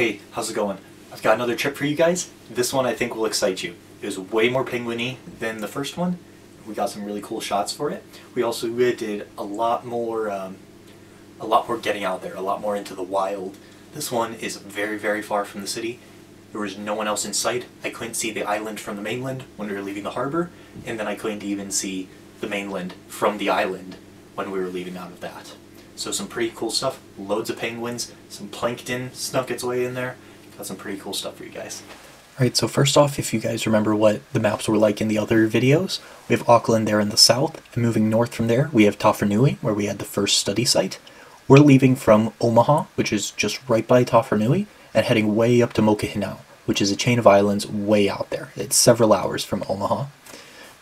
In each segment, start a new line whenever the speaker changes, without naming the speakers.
Hey, how's it going? I've got another trip for you guys. This one I think will excite you. It was way more penguiny than the first one. We got some really cool shots for it. We also did a lot more, um, a lot more getting out there, a lot more into the wild. This one is very, very far from the city. There was no one else in sight. I couldn't see the island from the mainland when we were leaving the harbor, and then I couldn't even see the mainland from the island when we were leaving out of that. So some pretty cool stuff. Loads of penguins. Some plankton snuck its way in there. Got some pretty cool stuff for you guys.
Alright, so first off, if you guys remember what the maps were like in the other videos, we have Auckland there in the south, and moving north from there, we have Tawharanui, where we had the first study site. We're leaving from Omaha, which is just right by Tawharanui, and heading way up to Mokohinau, which is a chain of islands way out there. It's several hours from Omaha.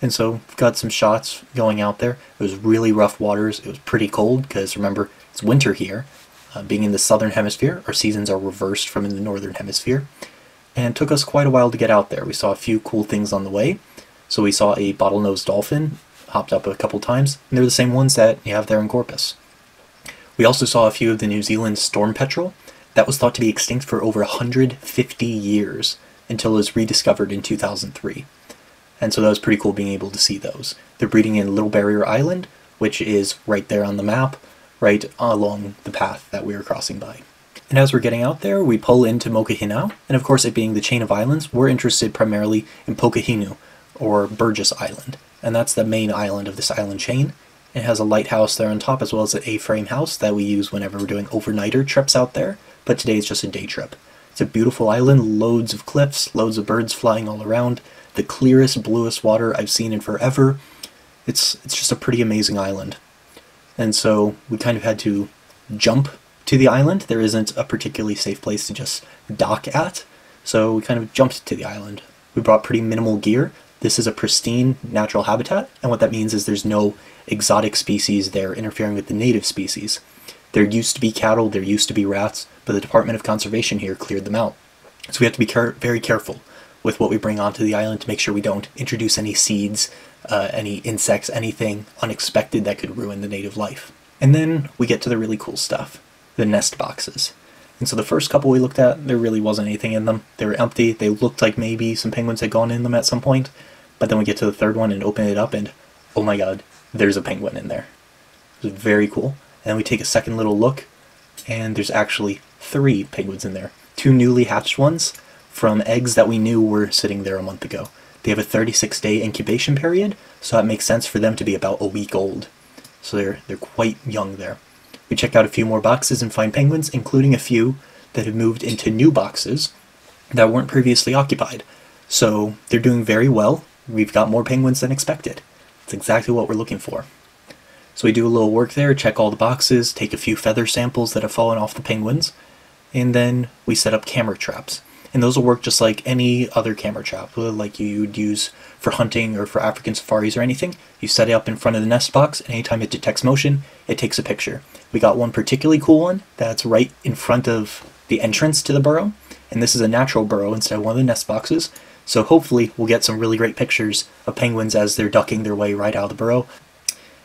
And so got some shots going out there. It was really rough waters. It was pretty cold because remember, it's winter here. Uh, being in the southern hemisphere, our seasons are reversed from in the northern hemisphere. And took us quite a while to get out there. We saw a few cool things on the way. So we saw a bottlenose dolphin, hopped up a couple times, and they're the same ones that you have there in Corpus. We also saw a few of the New Zealand storm petrel. That was thought to be extinct for over 150 years until it was rediscovered in 2003. And so that was pretty cool being able to see those. They're breeding in Little Barrier Island, which is right there on the map, right along the path that we were crossing by. And as we're getting out there, we pull into Mokohinau, and of course it being the chain of islands, we're interested primarily in Pokohinu, or Burgess Island. And that's the main island of this island chain. It has a lighthouse there on top as well as an A-frame house that we use whenever we're doing overnighter trips out there, but today it's just a day trip. It's a beautiful island, loads of cliffs, loads of birds flying all around, the clearest, bluest water I've seen in forever. It's it's just a pretty amazing island. And so we kind of had to jump to the island. There isn't a particularly safe place to just dock at, so we kind of jumped to the island. We brought pretty minimal gear. This is a pristine natural habitat, and what that means is there's no exotic species there interfering with the native species. There used to be cattle, there used to be rats, but the Department of Conservation here cleared them out. So we have to be care very careful with what we bring onto the island to make sure we don't introduce any seeds, uh, any insects, anything unexpected that could ruin the native life. And then we get to the really cool stuff the nest boxes. And so the first couple we looked at, there really wasn't anything in them. They were empty. They looked like maybe some penguins had gone in them at some point. But then we get to the third one and open it up, and oh my god, there's a penguin in there. It was very cool. And then we take a second little look, and there's actually three penguins in there. Two newly hatched ones, from eggs that we knew were sitting there a month ago. They have a 36 day incubation period, so it makes sense for them to be about a week old. So they're, they're quite young there. We check out a few more boxes and find penguins, including a few that have moved into new boxes that weren't previously occupied. So they're doing very well. We've got more penguins than expected. It's exactly what we're looking for. So we do a little work there, check all the boxes, take a few feather samples that have fallen off the penguins, and then we set up camera traps and those will work just like any other camera trap, like you would use for hunting or for African safaris or anything. You set it up in front of the nest box, and anytime it detects motion, it takes a picture. We got one particularly cool one that's right in front of the entrance to the burrow, and this is a natural burrow instead of one of the nest boxes. So hopefully we'll get some really great pictures of penguins as they're ducking their way right out of the burrow.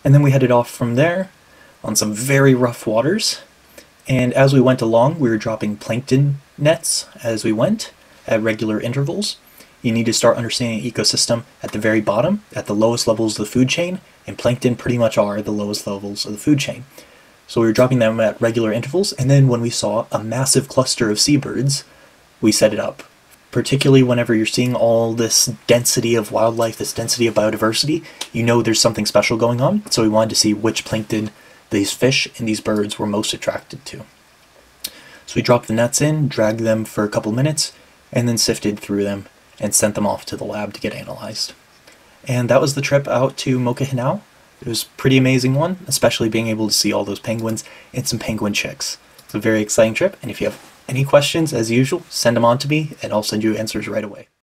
And then we headed off from there on some very rough waters and as we went along, we were dropping plankton nets as we went at regular intervals. You need to start understanding ecosystem at the very bottom, at the lowest levels of the food chain, and plankton pretty much are the lowest levels of the food chain. So we were dropping them at regular intervals, and then when we saw a massive cluster of seabirds, we set it up. Particularly whenever you're seeing all this density of wildlife, this density of biodiversity, you know there's something special going on. So we wanted to see which plankton these fish and these birds were most attracted to. So we dropped the nets in, dragged them for a couple minutes, and then sifted through them and sent them off to the lab to get analyzed. And that was the trip out to Mokohinau. It was pretty amazing one, especially being able to see all those penguins and some penguin chicks. It's a very exciting trip, and if you have any questions, as usual, send them on to me, and I'll send you answers right away.